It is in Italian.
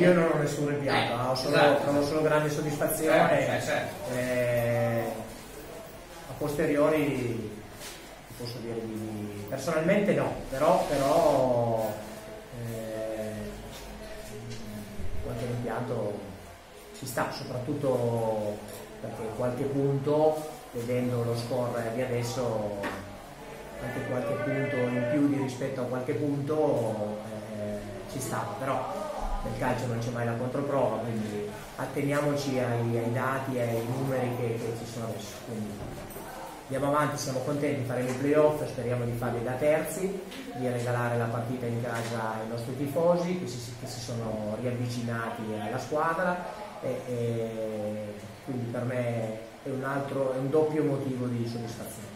Io non ho nessun rimpianto, Eh, ho solo, esatto. provo solo grande soddisfazione. Eh, certo. eh, a posteriori posso dire di personalmente no, però, però eh, qualche rimpianto ci sta, soprattutto perché qualche punto, vedendo lo score di adesso, anche qualche punto in più di rispetto a qualche punto eh, ci stava, però nel calcio non c'è mai la controprova, quindi atteniamoci ai, ai dati e ai numeri che, che ci sono adesso. Quindi andiamo avanti, siamo contenti, faremo i playoff, speriamo di farli da terzi, di regalare la partita in casa ai nostri tifosi che si, che si sono riavvicinati alla squadra e, e quindi per me è un, altro, è un doppio motivo di soddisfazione.